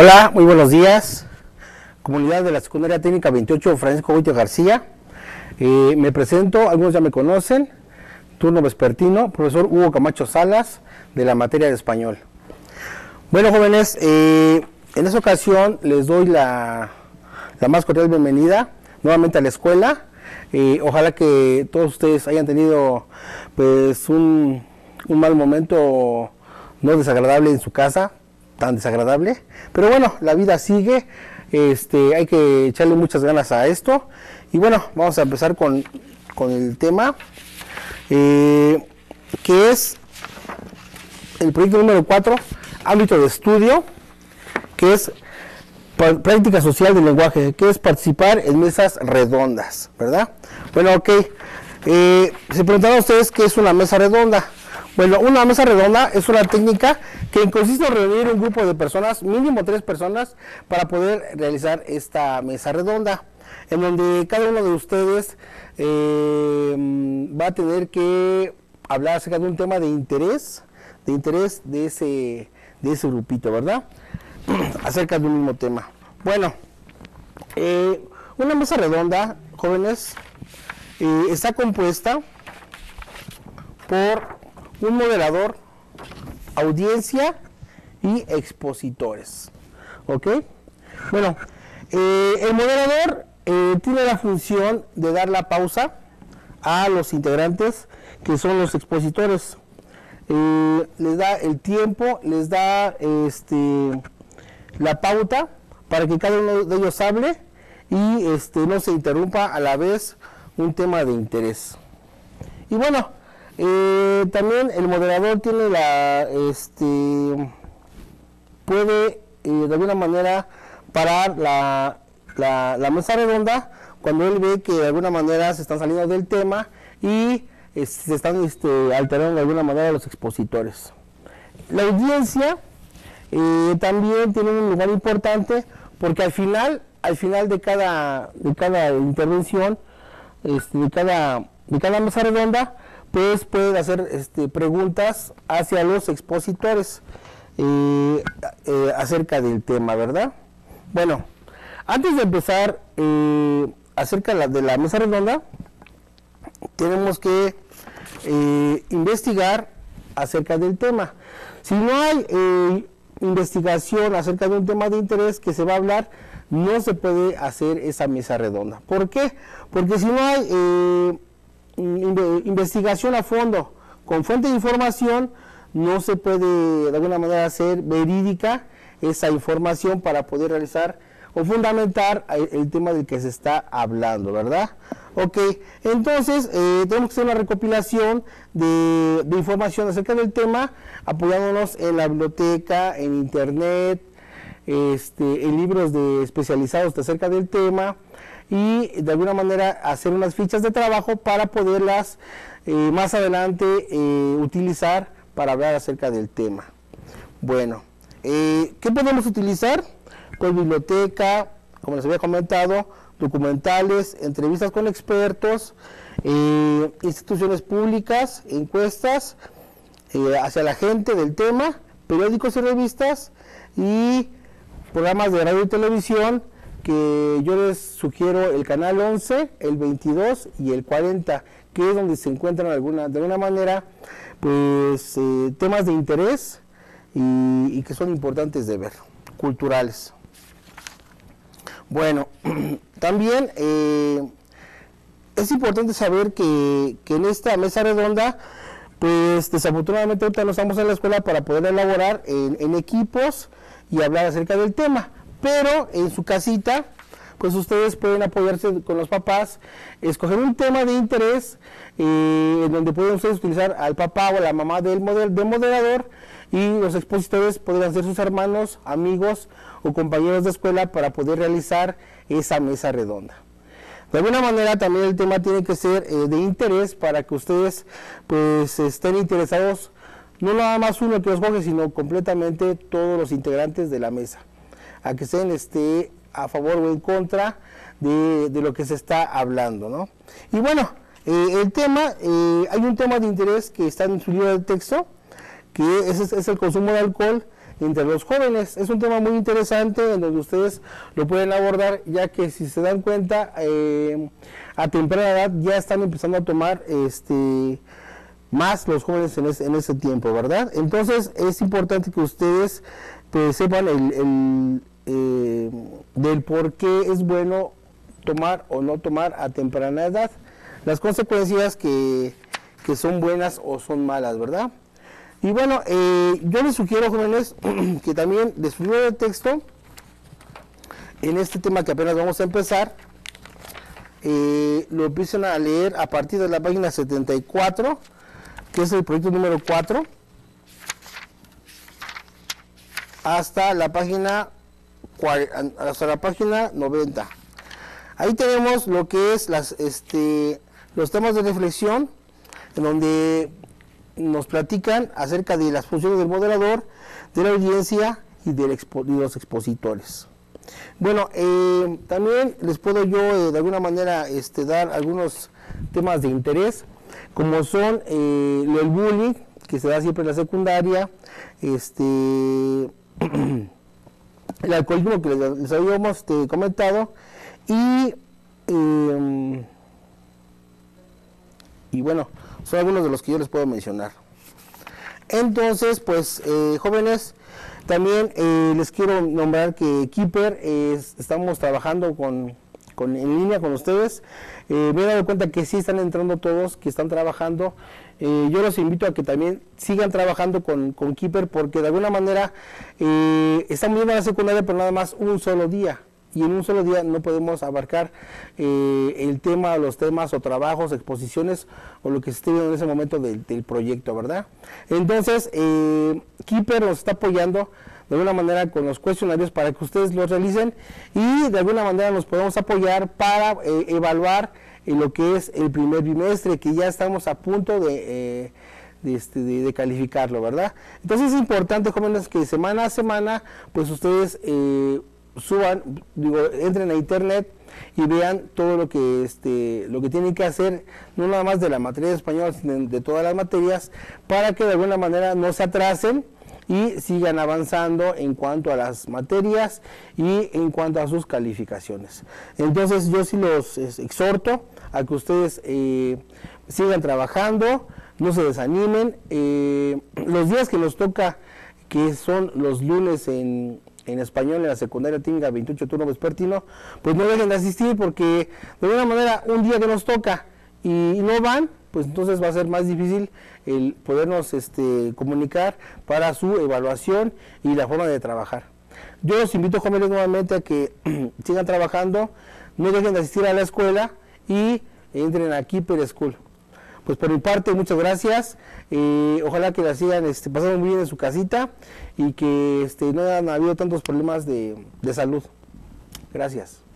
Hola, muy buenos días. Comunidad de la Secundaria Técnica 28 Francisco Huito García. Eh, me presento, algunos ya me conocen. Turno vespertino, profesor Hugo Camacho Salas, de la materia de español. Bueno, jóvenes, eh, en esta ocasión les doy la, más cordial bienvenida nuevamente a la escuela. Eh, ojalá que todos ustedes hayan tenido pues un mal momento no desagradable en su casa, tan desagradable. Pero bueno, la vida sigue, este, hay que echarle muchas ganas a esto. Y bueno, vamos a empezar con, con el tema, eh, que es el proyecto número 4, ámbito de estudio, que es práctica social del lenguaje, que es participar en mesas redondas, ¿verdad? Bueno, ok. Eh, se preguntaron ustedes qué es una mesa redonda. Bueno, una mesa redonda es una técnica que consiste en reunir un grupo de personas, mínimo tres personas, para poder realizar esta mesa redonda, en donde cada uno de ustedes eh, va a tener que hablar acerca de un tema de interés, de interés de ese, de ese grupito, ¿verdad? acerca de un mismo tema. Bueno, eh, una mesa redonda, jóvenes, eh, está compuesta por un moderador, audiencia y expositores. ¿Ok? Bueno, eh, el moderador eh, tiene la función de dar la pausa a los integrantes que son los expositores. Eh, les da el tiempo, les da este, la pauta para que cada uno de ellos hable y este, no se interrumpa a la vez un tema de interés. Y bueno, eh, también el moderador tiene la, este, puede eh, de alguna manera parar la, la, mesa redonda cuando él ve que de alguna manera se están saliendo del tema y se están este, alterando de alguna manera los expositores. La audiencia eh, también tiene un lugar importante porque al final, al final de cada, de cada intervención, este, de, cada, de cada mesa redonda, pues pueden hacer este, preguntas hacia los expositores eh, eh, acerca del tema, ¿verdad? Bueno, antes de empezar eh, acerca de la, de la, mesa redonda, tenemos que investigar acerca del tema. Si no hay investigación acerca de un tema de interés que se va a hablar, no se puede hacer esa mesa redonda. ¿Por qué? Porque si no hay investigación a fondo con fuente de información, no se puede de alguna manera hacer verídica esa información para poder realizar o fundamentar el tema del que se está hablando, ¿verdad? Ok, entonces eh, tenemos que hacer una recopilación de, información acerca del tema, apoyándonos en la biblioteca, en internet, este, en libros de especializados acerca del tema, y de alguna manera hacer unas fichas de trabajo para poderlas eh, más adelante eh, utilizar para hablar acerca del tema. Bueno, eh, ¿qué podemos utilizar? Pues biblioteca, como les había comentado, documentales, entrevistas con expertos, instituciones públicas, encuestas hacia la gente del tema, periódicos y revistas y programas de radio y televisión que yo les sugiero el canal 11, el 22 y el 40, que es donde se encuentran alguna, de alguna manera pues eh, temas de interés y, que son importantes de ver, culturales. Bueno, también eh, es importante saber que, en esta mesa redonda, pues desafortunadamente ahorita no estamos en la escuela para poder elaborar en equipos y hablar acerca del tema pero en su casita, pues ustedes pueden apoyarse con los papás, escoger un tema de interés eh, en donde pueden ustedes utilizar al papá o a la mamá del, moderador y los expositores podrían ser sus hermanos, amigos o compañeros de escuela para poder realizar esa mesa redonda. De alguna manera también el tema tiene que ser eh, de interés para que ustedes pues estén interesados, no nada más uno que los coge, sino completamente todos los integrantes de la mesa a que estén esté a favor o en contra de, lo que se está hablando. ¿no? Y bueno, eh, el tema, eh, hay un tema de interés que está en su libro de texto, que es, es el consumo de alcohol entre los jóvenes. Es un tema muy interesante en donde ustedes lo pueden abordar, ya que si se dan cuenta, eh, a temprana edad ya están empezando a tomar este más los jóvenes en ese, tiempo, ¿verdad? Entonces es importante que ustedes pues, sepan el, eh, del por qué es bueno tomar o no tomar a temprana edad, las consecuencias que, que son buenas o son malas, ¿verdad? Y bueno, eh, yo les sugiero, jóvenes, que también de su libro de texto, en este tema que apenas vamos a empezar, eh, lo empiecen a leer a partir de la página 74, que es el proyecto número 4, hasta la página hasta la página 90. Ahí tenemos lo que es las este los temas de reflexión en donde nos platican acerca de las funciones del moderador, de la audiencia y de los expositores. Bueno, eh, también les puedo yo eh, de alguna manera este, dar algunos temas de interés, como son eh, el bullying, que se da siempre en la secundaria, este, el alcoholismo que les, habíamos este, comentado, y, em, y bueno, son algunos de los que yo les puedo mencionar. Entonces, pues, eh, jóvenes, también eh, les quiero nombrar que Keeper estamos trabajando con, en línea con ustedes. Eh, me he dado cuenta que sí están entrando todos, que están trabajando. yo los invito a que también sigan trabajando con, con Keeper porque de alguna manera estamos viendo la secundaria, pero nada más un solo día y en un solo día no podemos abarcar eh, el tema, los temas o trabajos, exposiciones o lo que se esté viendo en ese momento del, proyecto, ¿verdad? Entonces, eh, Keeper nos está apoyando de alguna manera con los cuestionarios para que ustedes los realicen y de alguna manera nos podemos apoyar para eh, evaluar lo que es el primer bimestre, que ya estamos a punto de... Este, de, de, calificarlo, ¿verdad? Entonces es importante, jóvenes, que semana a semana, pues ustedes eh, suban, digo, entren a internet y vean todo lo que este lo que tienen que hacer, no nada más de la materia de español, sino de todas las materias, para que de alguna manera no se atrasen y sigan avanzando en cuanto a las materias y en cuanto a sus calificaciones. Entonces yo sí los exhorto a que ustedes eh, sigan trabajando, no se desanimen. Eh, los días que nos toca, que son los lunes en, en español en la secundaria Tinga 28 turno vespertino, pues no dejen de asistir porque de alguna manera un día que nos toca y no van, pues entonces va a ser más difícil el podernos este, comunicar para su evaluación y la forma de trabajar. Yo los invito jóvenes nuevamente a que sigan trabajando, no dejen de asistir a la escuela y entren a Keeper School. Pues por mi parte, muchas gracias. Eh, ojalá que la sigan este, pasando muy bien en su casita y que este, no hayan habido tantos problemas de, de salud. Gracias.